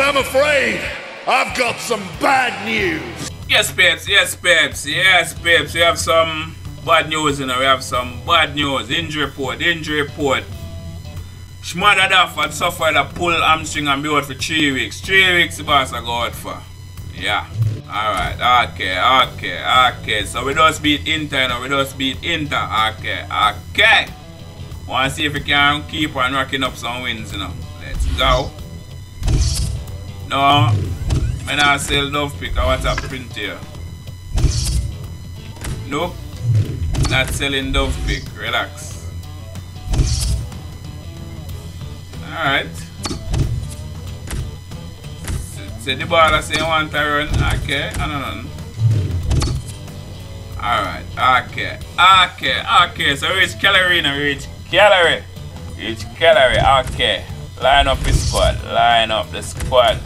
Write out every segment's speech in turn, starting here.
I'm afraid I've got some bad news. Yes, Peps, yes, Peps, yes, Peps. We have some bad news, you know. We have some bad news. Injury report, injury report. Shmada Dafford suffered a pull hamstring and be out for three weeks. Three weeks the boss I go out for. Yeah. Alright, okay, okay, okay. So we just beat Inter now. We just beat Inter. Okay, okay. Wanna see if we can keep on racking up some wins, you know. Let's go. No, I sell Dovbyk, I want a print here. Nope. Not selling Dove Pick. Relax. Alright. Say the ball I say want to run. Okay, I don't know. Alright, okay, okay, okay. So reach calorie now, reach calorie. Reach calorie, okay. Line up the squad, line up the squad.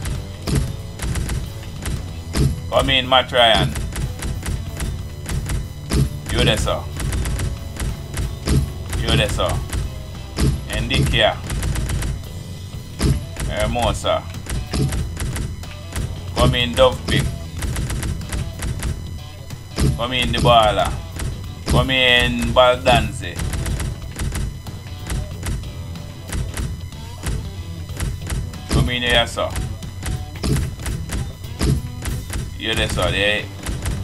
Come in, Matt Ryan. You there, sir. You there, sir. Ndicka. Hermoso. Come in, Dovbyk. Come in, baller. Come in, Baldanzi. Come in here, sir. You there, sir. The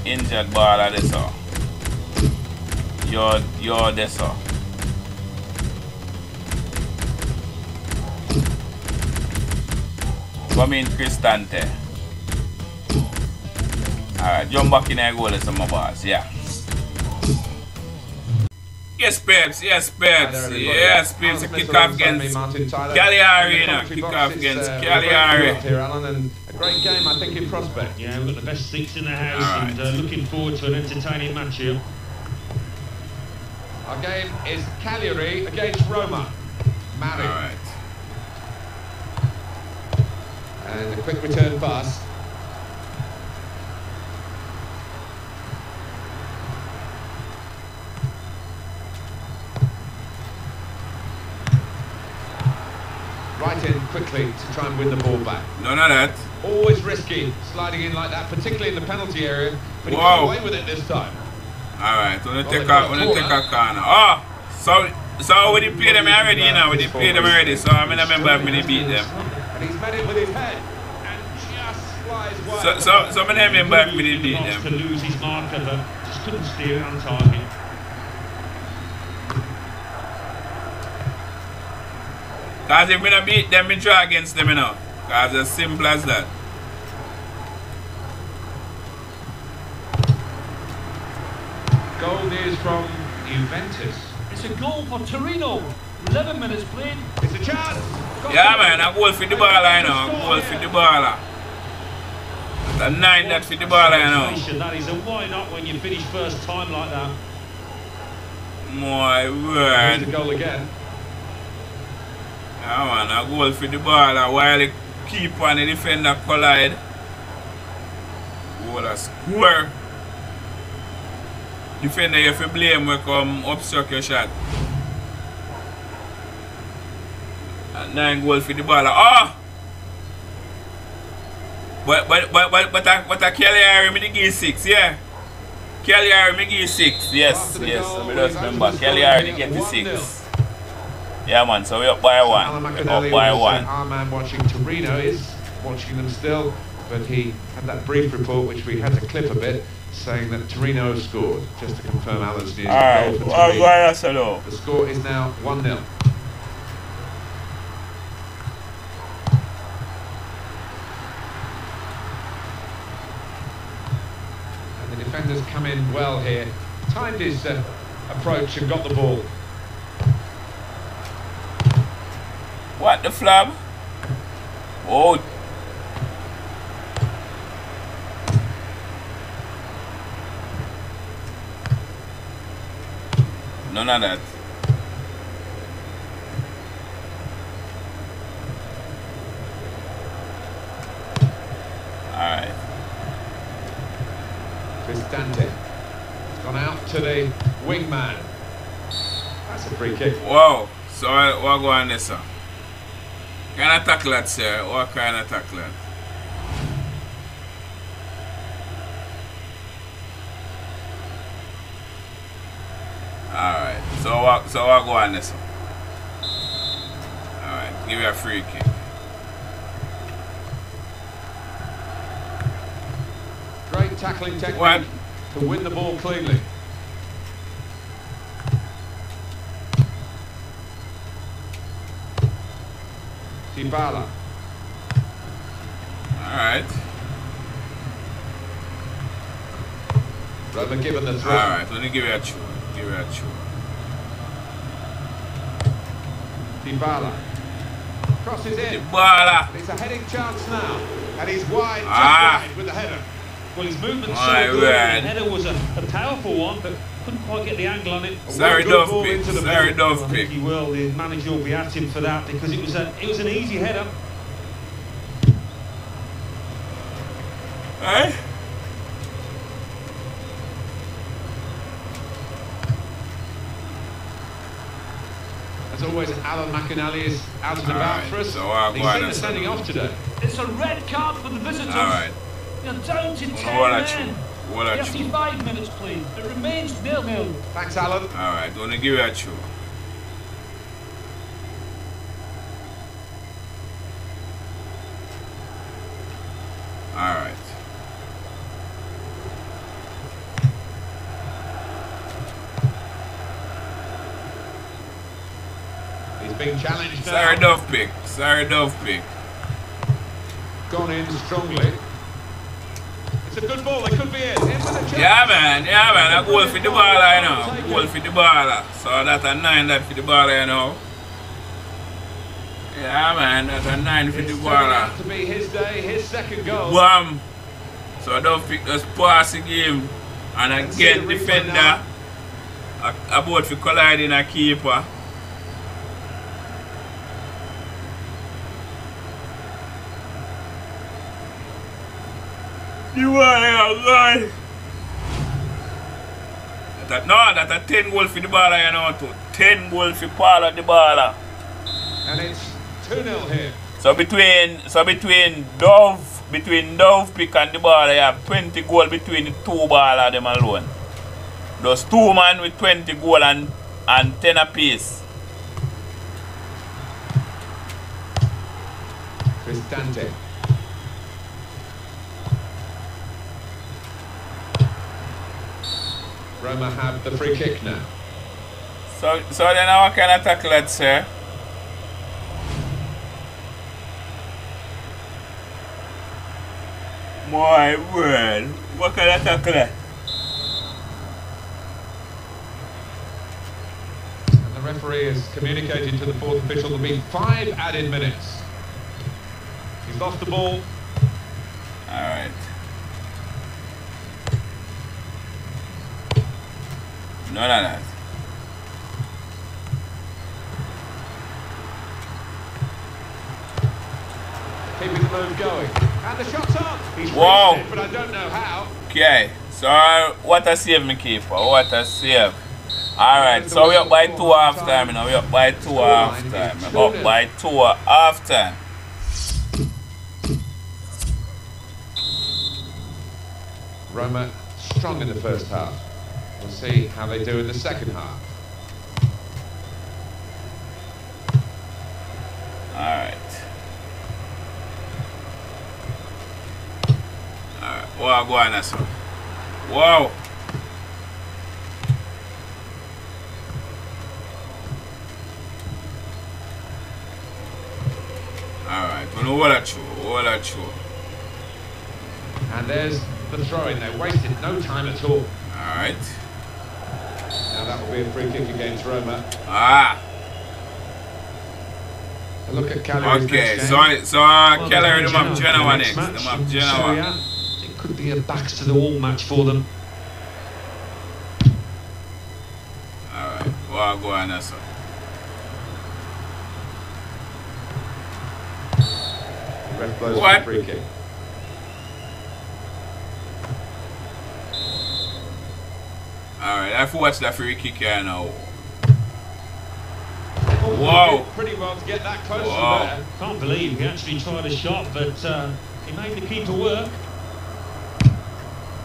injured baller there, sir. You're, you're there, sir. Come in, Cristante. Alright, jump back in there, go to some boss. Yeah. Yes, Peps. Yes, Peps. Yes, Peps. Kick off against Cagliari, you know. Kick off against Cagliari. Here, Alan, and a great game, I think, in prospect. Yeah, we've got the best seats in the house All and uh, looking forward to an entertaining match here. Our game is Cagliari against Roma. Mari. Alright. And a quick return pass. Right in quickly to try and win the ball back. None of that. Always risky sliding in like that, particularly in the penalty area. But he got away with it this time. Alright, wanna Well, take they a got a wanna take a corner. Oh, so so we did play them already, you know, we did play them already, so I mean I remember when they beat them. And he's met it with his head and just flies wide. So so so I remember when they beat Lots to them. lose his marker, but just couldn't steer on target. Cause if we not beat them, we try against them, you know. Cause it's simple as that. Goal is from Juventus. It's a goal for Torino. 11 minutes played. It's a chance. Got Yeah man, a goal for the baller, you know. A goal for the baller. The nine that for the baller, you know. Sensation, That is, and why not when you finish first time like that? My Here's word. the goal again. Yeah man, a goal for the baller while the keeper and the defender collide. Goal a score. Defender you have to blame when come obstruct your shot. And nine goal for the baller. Oh! Ah! But but but but but a, but a Cagliari me dey give six, yeah. Cagliari me give six, yes, yes. I just remember Cagliari we're get the six. Yeah man, so we up by one. We McAnally up by one. our man watching Torino is watching them still, but he had that brief report which we had to clip a bit, saying that Torino scored. Just to confirm Alan's news. Goal for well, well, hello. The score is now 1 0. And the defenders come in well here. Timed his uh, approach and got the ball. What the flab? Oh. None of that. Alright. Cristante. It's gone out to the wingman. That's a free kick. Wow. So what what go on there, sir? Can I tackle that, sir? Or oh, can I tackle that? Alright, so I, so I'll go on this one. Alright, give me a free kick. Great tackling technique what? to win the ball cleanly. Dybala. Alright. Given the throw. Alright, let me give you a chew. Give you a chew. Dybala. Crosses in. Dybala! It's a heading chance now. And he's wide, Ah. wide with the header. Well, his movement's My so good. The header was a, a powerful one, but couldn't quite get the angle on it. A Sorry, well good Dove ball pick. into the Sorry, middle. Dove I pick. think he will. The manager will be at him for that because it was a it was an easy header. Eh? As always, Alan McInally is out and All about right, for us. so I'll He's seen ahead us standing off today. It's a red card for the visitors. Alright. You're down to Well, 10 what a chew. men. What a chew. 55 minutes please. It remains nil-nil. Thanks, Alan. Alright, gonna give you a chew. Alright. He's being challenged now. Sorry, Dovbyk. Sorry, Dovbyk. Gone in strongly. It's a good ball. They could be in. In chance. Yeah, man. Yeah, man. A goal for the baller, you know. Goal for the baller. So that's a nine that for the baller, you know. Yeah, man. That's a nine for the baller. out to be his day, his second goal. Bam. So Dovbyk just pass the game. And again, defender. a- About to colliding a keeper. You are alive. That, no, that's a 10 goal for the baller, you know, too. 10 goal for Paul at the baller. And it's 2-0 here. So between so between Dove between Dovbyk and the you have 20 goal between the two baller them alone. Those two man with 20 goal and and 10 apiece. Cristante. Roma have the free kick now. So so then how can I tackle that, sir? My word. What can I tackle that? And the referee has communicated to the fourth official there'll be five added minutes. He's lost the ball. Alright. None of that. Keeping the move going. And the shot's on. He's reached it, but I don't know how. Okay, so what a save me keeper, what a save. Alright, so we up by two half time, you know, we up by two half time. We up by two half time. Roma strong in the first half. We'll see how they do in the second half. Alright. Alright, wow, go on, that's. Wow. Alright, we know what I chew, what I chew. And there's the throw in. They wasted no time at all. Alright. Now that will be a free kick against Roma. Ah, A look at Cagliari's okay, so, so uh, Well, Keller, they're them have in Genoa the next. Them match have Genoa. It could be a backs to the wall match for them. Alright, well, go on, that's one. Ref blows What? free kick. Alright, I have watched that free kick here now. Oh, Wow. Pretty well to get that close Wow. from there. Can't believe he actually tried a shot, but uh, he made the keeper work.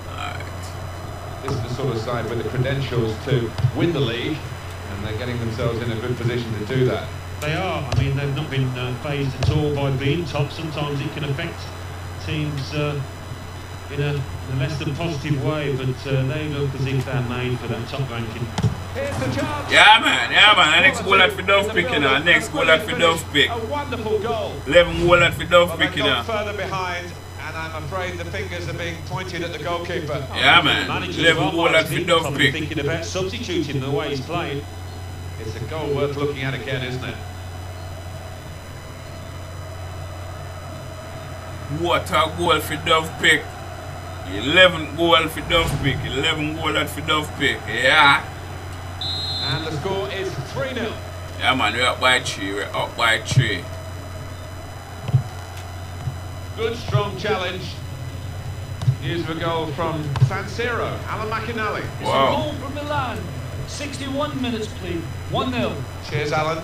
Alright. this is the sort of side with the credentials to win the league, and they're getting themselves in a good position to do that. They are. I mean, they've not been uh, phased at all by being top. Sometimes it can affect teams uh, in, a, in a less than positive way, but uh, they look as if they're made for that top ranking. Here's the chance. Yeah, man. Yeah, man. The next goal at for Dovbyk, you know. Next goal at for Dovbyk. A wonderful goal. 11 goal at for Dovbyk, you know. further behind, and I'm afraid the fingers are being pointed at the goalkeeper. Yeah, man. Manager 11 goal at I for think, probably pick. thinking about substituting the way he's playing. It's a goal worth looking at again, isn't it? What a goal for Dovbyk. 11 goal for Dove pick. 11 goal at for Dovbyk. Yeah. And the score is 3 0. Yeah, man. We're up by 3. We're up by 3. Good, strong challenge. Here's a goal from San Siro, Alan McInally. It's a Wow. goal from Milan. 61 minutes please. 1-0. Cheers, Alan.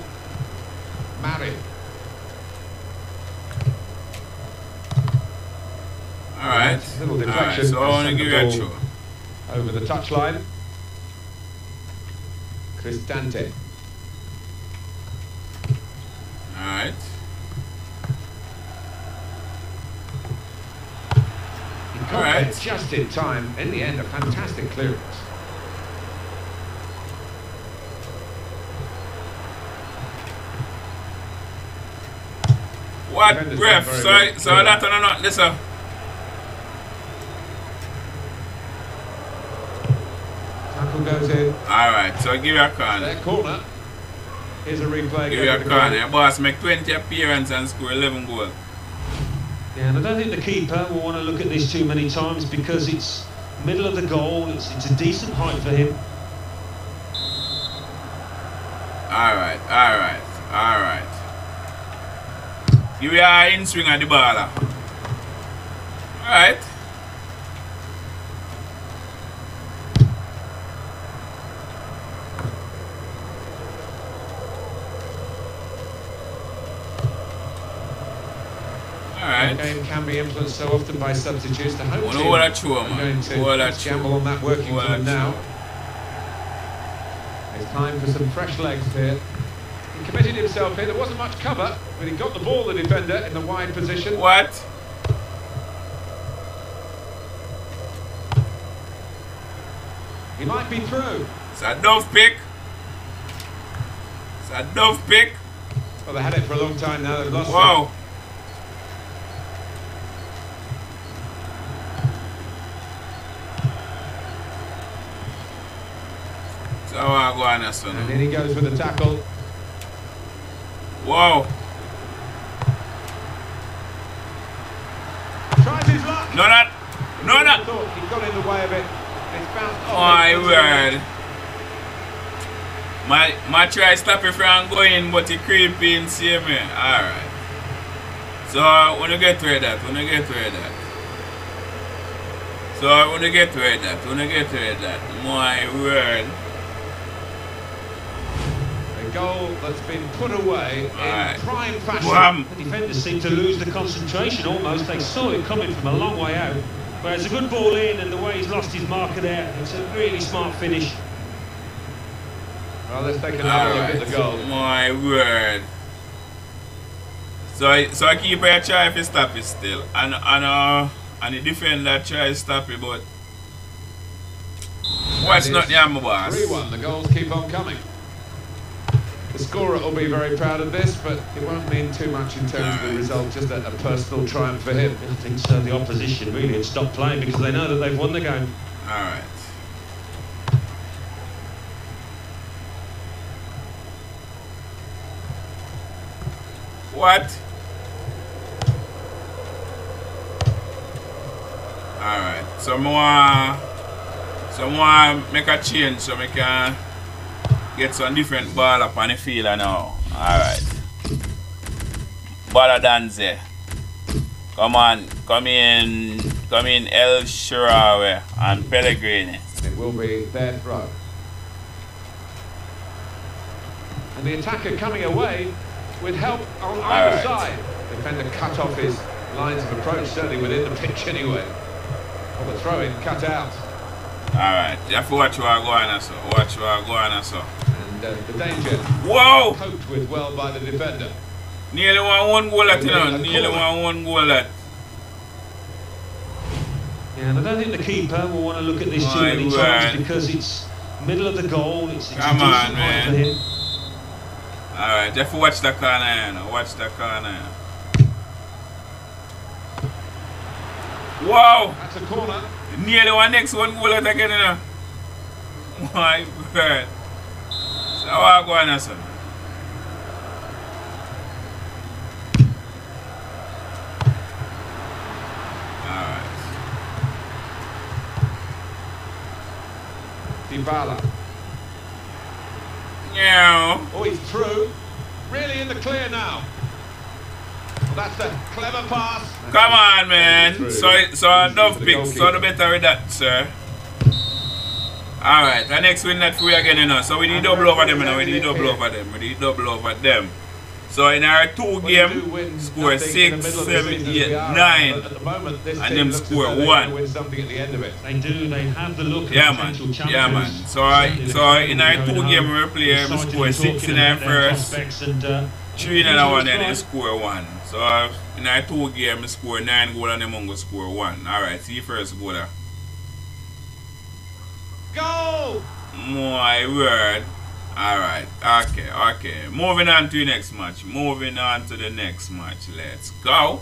Alright. Little Alright, deflection. so I want to give you a ball. Over the touchline. Cristante. All right. All right. just in time. In the end, a fantastic clearance. What done Sorry, sorry, that or not. Listen. Tackle goes in. Alright, so give you a corner. Corner. Here's a replay. Give you a corner. goal. Boss make 20 appearances and score 11 goals. Yeah, and I don't think the keeper will want to look at this too many times because it's middle of the goal. It's, it's a decent height for him. Alright, alright, alright. Give you a in swing at the ball. Alright. Alright. The game can be influenced so often by substitutes. The home team hold that throw, are going to gamble on that working them now. It's time for some fresh legs here. He committed himself here. There wasn't much cover, but he got the ball, the defender, in the wide position. What? He might be through. It's a Dovbyk. It's a Dovbyk. Well, they had it for a long time now. They've lost it. I go on this And in he goes with the tackle. Wow. Tries his luck. No, that. No, that. He got in the way of it. It's bounced off. My word. My, my try stop it from going, but he creep in, see me. Alright. So, when you get rid of that, when you get rid of that. So, when you get rid of that, when you get rid of that. My word. A goal that's been put away Right. in prime fashion. Wham. The defenders seem to lose the concentration almost. They saw it coming from a long way out. But it's a good ball in and the way he's lost his marker there, it's a really smart finish. Well, let's take another look at the goal. My word. So I so I keep a try to stop it still. And and uh and the defender try to stop it but What's not the my boss? 3-1, the goals keep on coming. The scorer will be very proud of this, but it won't mean too much in terms of the result, just a, a personal triumph for him. I think so. The opposition really had stopped playing because they know that they've won the game. Alright. What? Alright. So more so more make a change so we can get some different ball up on the field now. Alright. Baldanzi. Come on, come in come in El Shaarawy and Pellegrini. It will be their throw. And the attacker coming away with help on either Alright. side. Defender cut off his lines of approach, certainly within the pitch anyway. Well, the throw-in cut out. Alright, you have to watch where I go on so. Watch where I go on so. And uh, the danger Whoa! coped with well by the defender. Nearly one one goal at you know. Nearly one one goal at. Yeah, and I don't think the keeper will want to look at this too many word. times because it's middle of the goal. It's, it's Come a decent on, man. for him. Alright, you watch the corner, you know. Watch the corner. Wow! That's a corner. Nearly one next one goal at again, you know. My bird. So how I go on son? Dybala. Yeah. Oh, he's through. Really in the clear now. Well, that's a clever pass. Come on, man. So, so enough picks. So the better with that, sir. Alright, the next win that free again, you know. So we need double over them, you know. We need double over them. We need double over them. So in our two Well, game, score nothing in the six, middle of the seven, eight, nine. but At the moment, and team them score one. something at the end of it. They do. They have the look. Yeah, man. potential Yeah, man. So I, so in our two going game we play, we score six talking in our first, prospects And, uh, three in our one, and Right. they score one. So in our two game, score nine goal and them going score one. Alright, see first goal there. Goal! My word. Alright, okay, okay. Moving on to the next match. Moving on to the next match. Let's go.